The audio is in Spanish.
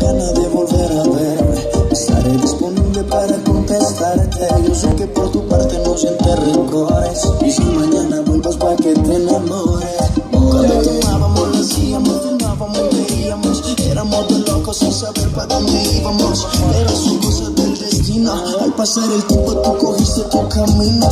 gana de volver a verme. Estaré disponible para contestarte. Yo sé que por tu parte no sientes rencores. Y si mañana vuelvas para que te enamores. Cuando tomábamos, lo hacíamos, fumábamos y veíamos. Éramos de locos sin saber para dónde íbamos. Era su cosas del destino. Al pasar el tiempo tú cogiste tu camino.